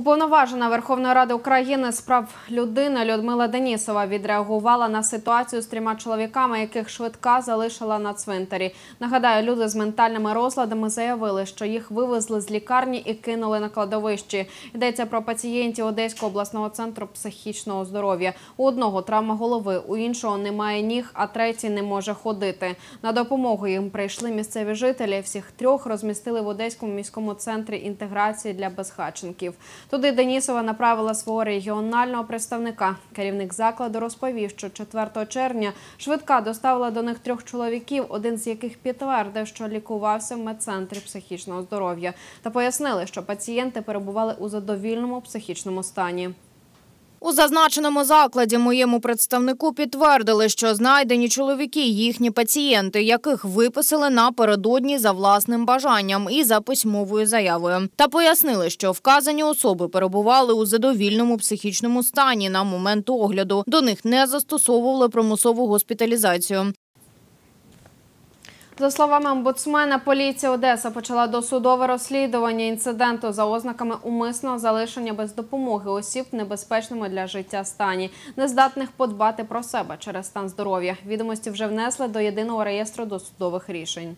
Уповноважена Верховної Ради України з прав людини Людмила Денісова відреагувала на ситуацію з трьома чоловіками, яких швидка залишила на цвинтарі. Нагадаю, люди з ментальними розладами заявили, що їх вивезли з лікарні і кинули на кладовищі. Йдеться про пацієнтів Одеського обласного центру психічного здоров'я. У одного травма голови, у іншого немає ніг, а третій не може ходити. На допомогу їм прийшли місцеві жителі. Всіх трьох розмістили в Одеському міському центрі інтеграції для безхатченків. Туди Денісова направила свого регіонального представника. Керівник закладу розповів, що 4 червня швидка доставила до них трьох чоловіків, один з яких підтвердив, що лікувався в медцентрі психічного здоров'я, та пояснили, що пацієнти перебували у задовільному психічному стані. У зазначеному закладі моєму представнику підтвердили, що знайдені чоловіки – їхні пацієнти, яких виписали напередодні за власним бажанням і за письмовою заявою. Та пояснили, що вказані особи перебували у задовільному психічному стані на момент огляду. До них не застосовували примусову госпіталізацію. За словами омбудсмена, поліція Одеса почала досудове розслідування інциденту за ознаками умисного залишення без допомоги осіб в небезпечному для життя стані, нездатних подбати про себе через стан здоров'я. Відомості вже внесли до єдиного реєстру досудових рішень.